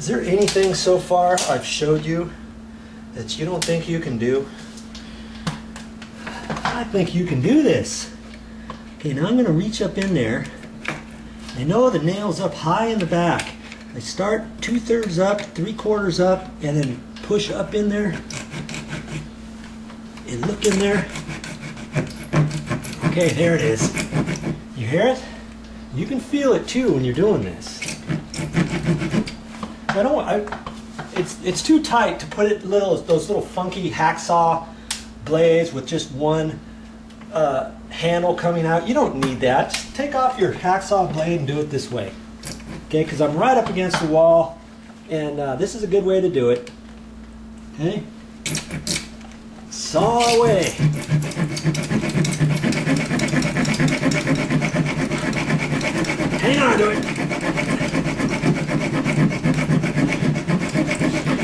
Is there anything so far I've showed you that you don't think you can do? I think you can do this. Okay, now I'm going to reach up in there. I know the nail's up high in the back. I start two thirds up, three quarters up, and then push up in there and look in there. Okay, there it is. You hear it? You can feel it too when you're doing this. I don't. I, it's it's too tight to put it little those little funky hacksaw blades with just one uh, handle coming out. You don't need that. Just take off your hacksaw blade and do it this way. Okay, because I'm right up against the wall, and uh, this is a good way to do it. Okay, saw away. Hang on to it.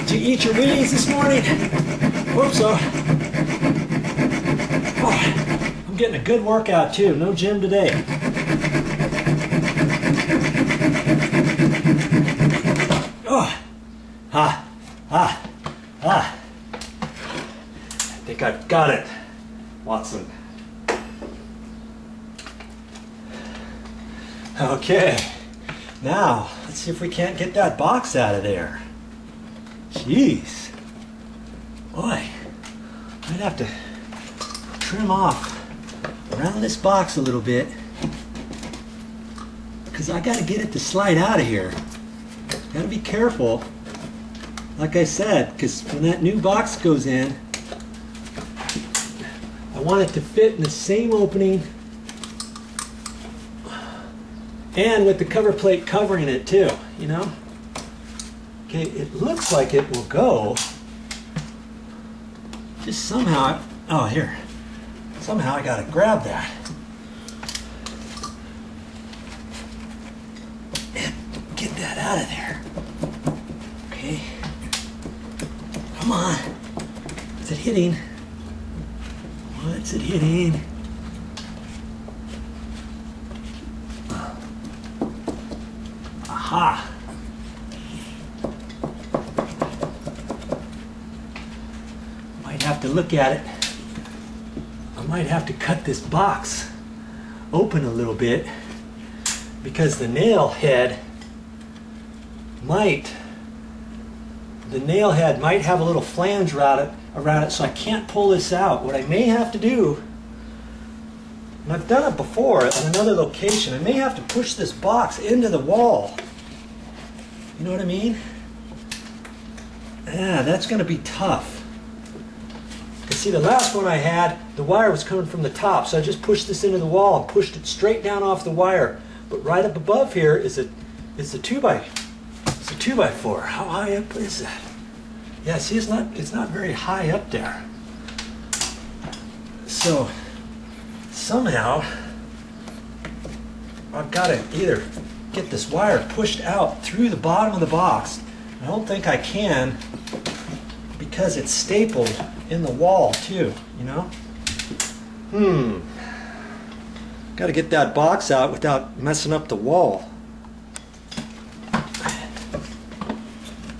Did you eat your Wheaties this morning? Hope so. Oh, I'm getting a good workout too. No gym today. Oh, ah, ah, ah. I think I've got it, Watson. Okay, now let's see if we can't get that box out of there. Jeez. Boy, I'd have to trim off around this box a little bit because I got to get it to slide out of here. Got to be careful, like I said, because when that new box goes in, I want it to fit in the same opening and with the cover plate covering it too, you know? Okay, it looks like it will go. Just somehow, oh here, somehow I gotta grab that. And get that out of there. Okay. Come on. Is it hitting? What's it hitting? Aha! Have to look at it. I might have to cut this box open a little bit because the nail head might the nail head might have a little flange around it around it so I can't pull this out. What I may have to do and I've done it before at another location. I may have to push this box into the wall. You know what I mean? Yeah, that's going to be tough. See, the last one I had, the wire was coming from the top, so I just pushed this into the wall and pushed it straight down off the wire. But right up above here is a is a two by it's a two by four. How high up is that? Yeah, see, it's not it's not very high up there. So somehow I've got to either get this wire pushed out through the bottom of the box. I don't think I can because it's stapled in the wall too, you know? Hmm. Got to get that box out without messing up the wall.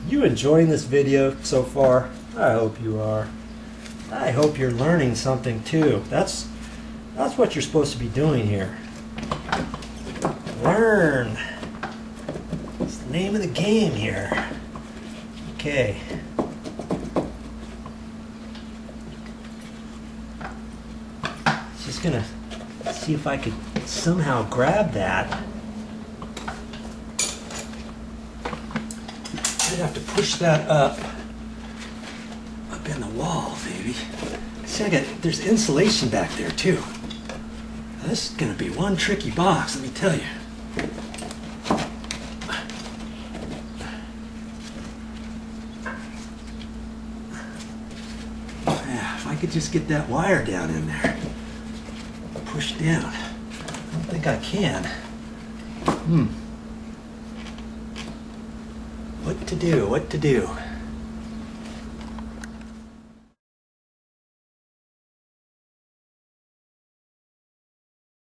You enjoying this video so far? I hope you are. I hope you're learning something too. That's that's what you're supposed to be doing here. Learn. It's the name of the game here. Okay. Just gonna see if I could somehow grab that. I'd have to push that up, up in the wall, maybe. See, I got, there's insulation back there too. This is gonna be one tricky box, let me tell you. Yeah, if I could just get that wire down in there, push down. I don't think I can. Hmm. What to do, what to do?